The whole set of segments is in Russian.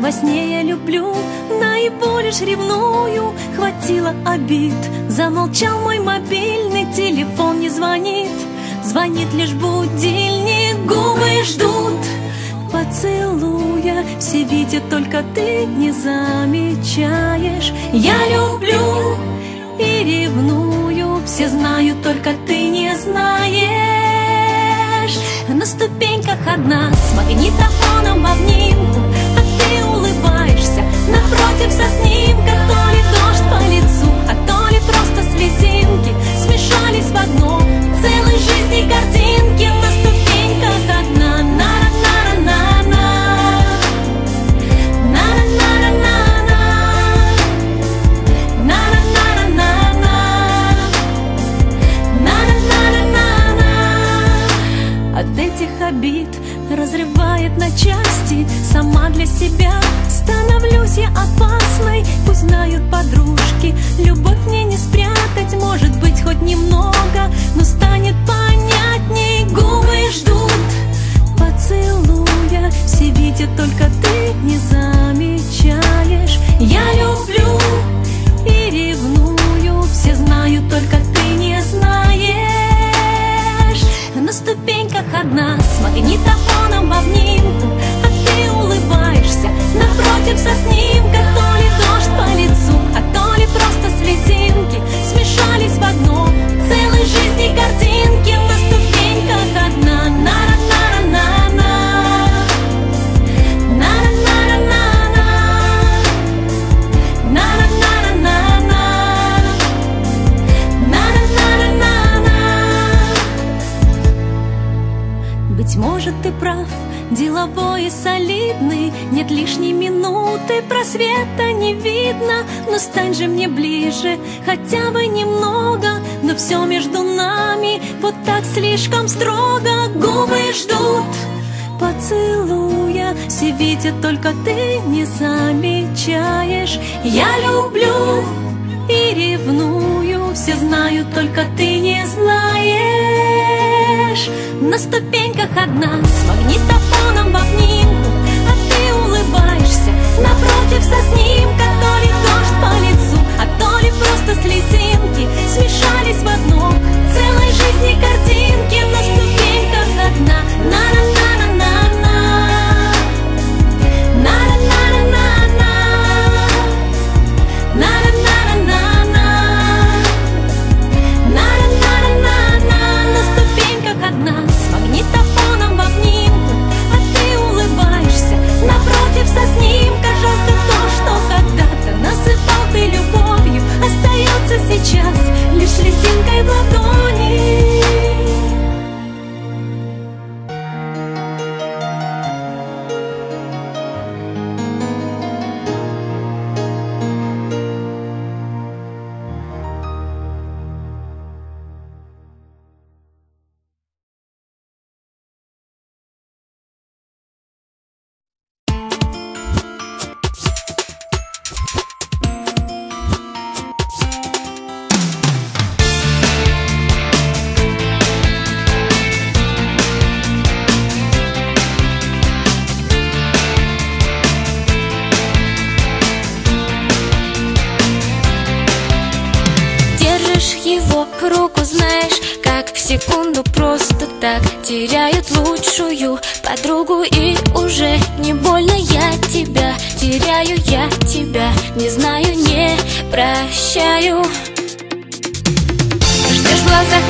Во сне я люблю, наяву лишь ревную Хватило обид, замолчал мой мобильный Телефон не звонит, звонит лишь будильник. Губы ждут. Поцелуя Все видят, только ты не замечаешь. Я люблю и ревную Все знают, только ты не знаешь. На ступеньках одна для себя. Становлюсь я опасной Пусть знают подружки, любовь мне не спрятать Может быть хоть немного, но станет понятней. Губы ждут поцелуя Все видят, только ты не замечаешь. Я люблю и ревную Все знают, только ты не знаешь. На ступеньках одна с магнитофоном в обнимку А ты улыбаешься крутимся с ним, как то ли дождь по лицу, а то ли просто слезинки смешались в одно. Целой жизни картинки на ступеньках одна. На Быть может, ты прав, деловой и солидный Нет лишней минуты, просвета не видно. Но стань же мне ближе, хотя бы немного Но все между нами вот так слишком строго. Губы ждут поцелуя Все видят, только ты не замечаешь. Я люблю и ревную Все знают, только ты не знаешь На ступеньках одна с магнитофоном сейчас Лишь лесенкой платоне его руку, знаешь, как в секунду просто так Теряют лучшую подругу. И уже не больно я тебя Теряю я тебя, не знаю, не прощаю. Ждешь в глазах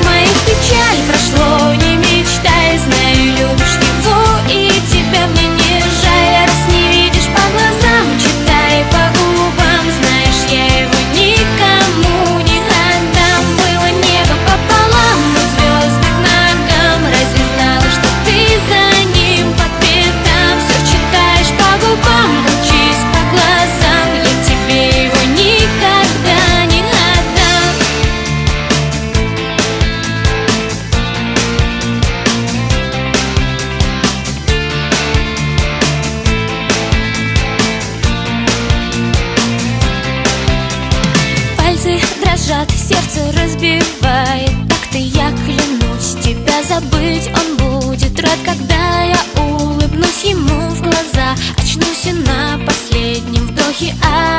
забыть Он будет рад, когда я улыбнусь ему в глаза. Очнусь и на последнем вдохе а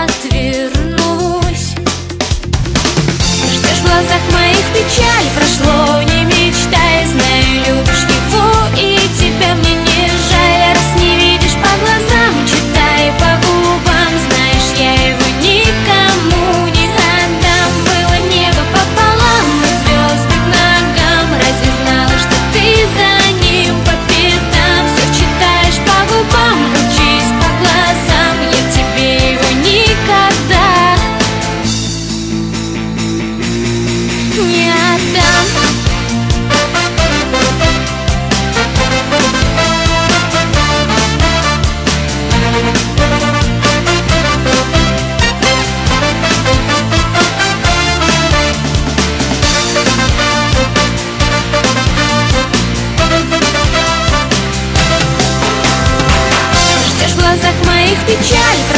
marcha